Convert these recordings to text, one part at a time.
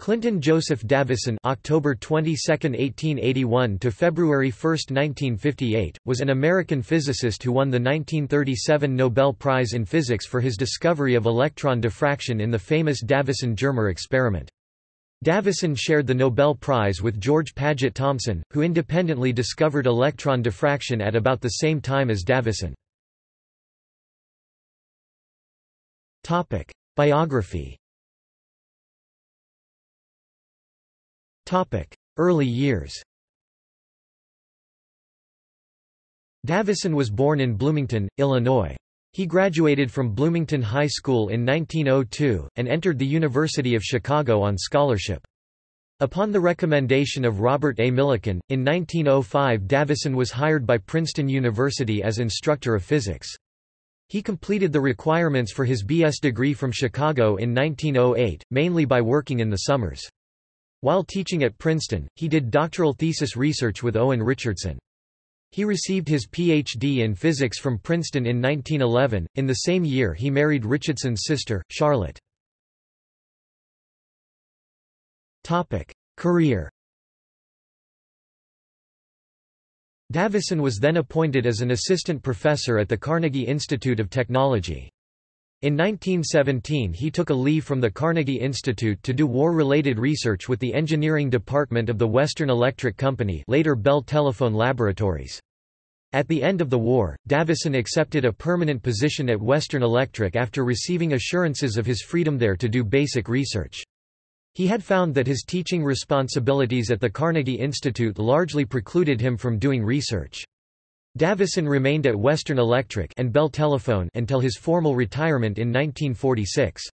Clinton Joseph Davisson October 22, 1881 to February 1, 1958, was an American physicist who won the 1937 Nobel Prize in Physics for his discovery of electron diffraction in the famous Davisson-Germer experiment. Davisson shared the Nobel Prize with George Paget Thomson, who independently discovered electron diffraction at about the same time as Davisson. Biography Early years Davisson was born in Bloomington, Illinois. He graduated from Bloomington High School in 1902, and entered the University of Chicago on scholarship. Upon the recommendation of Robert A. Millikan, in 1905 Davisson was hired by Princeton University as instructor of physics. He completed the requirements for his B.S. degree from Chicago in 1908, mainly by working in the summers. While teaching at Princeton, he did doctoral thesis research with Owen Richardson. He received his Ph.D. in physics from Princeton in 1911. In the same year, he married Richardson's sister, Charlotte. Career. Davisson was then appointed as an assistant professor at the Carnegie Institute of Technology. In 1917 he took a leave from the Carnegie Institute to do war-related research with the engineering department of the Western Electric Company later Bell Telephone Laboratories. At the end of the war, Davisson accepted a permanent position at Western Electric after receiving assurances of his freedom there to do basic research. He had found that his teaching responsibilities at the Carnegie Institute largely precluded him from doing research. Davisson remained at Western Electric and Bell Telephone until his formal retirement in 1946.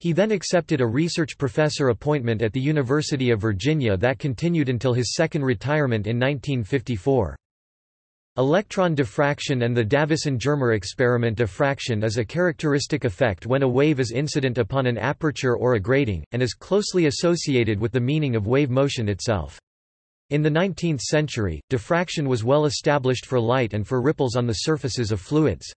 He then accepted a research professor appointment at the University of Virginia that continued until his second retirement in 1954. Electron diffraction and the Davisson-Germer experiment diffraction is a characteristic effect when a wave is incident upon an aperture or a grating, and is closely associated with the meaning of wave motion itself. In the 19th century, diffraction was well established for light and for ripples on the surfaces of fluids.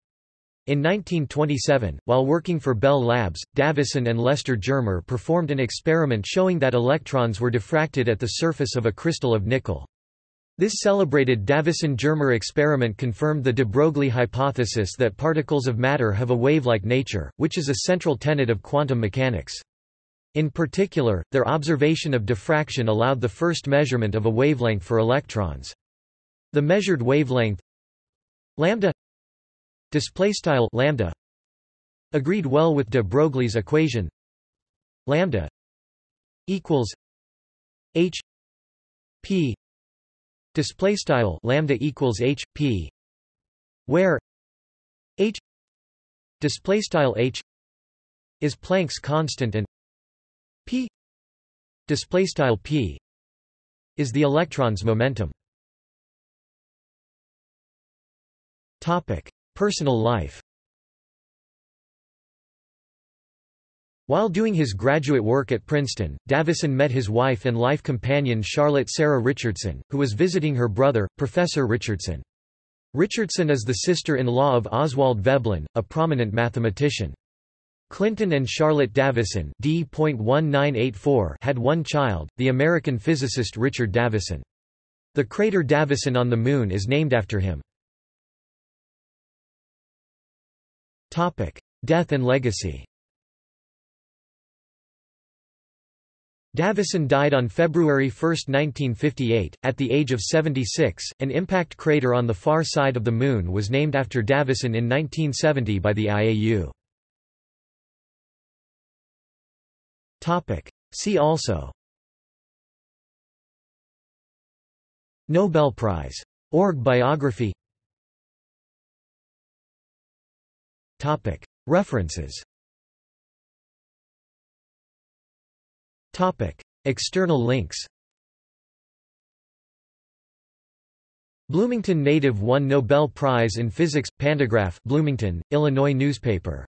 In 1927, while working for Bell Labs, Davisson and Lester Germer performed an experiment showing that electrons were diffracted at the surface of a crystal of nickel. This celebrated Davisson-Germer experiment confirmed the de Broglie hypothesis that particles of matter have a wave-like nature, which is a central tenet of quantum mechanics. In particular, their observation of diffraction allowed the first measurement of a wavelength for electrons. The measured wavelength lambda displaystyle lambda agreed well with de Broglie's equation lambda equals h p displaystyle lambda equals h p where h displaystyle h is Planck's constant and p display style p is the electron's momentum topic personal life While doing his graduate work at Princeton, Davisson met his wife and life companion Charlotte Sarah Richardson, who was visiting her brother, Professor Richardson. Richardson is the sister-in-law of Oswald Veblen, a prominent mathematician. Clinton and Charlotte Davisson D. had one child, the American physicist Richard Davisson. The crater Davisson on the Moon is named after him. Death and legacy Davisson died on February 1, 1958, at the age of 76. An impact crater on the far side of the Moon was named after Davisson in 1970 by the IAU. Topic. See also Nobel Prize. Org biography Topic. References Topic. External links Bloomington native won Nobel Prize in Physics – Pantagraph Bloomington, Illinois newspaper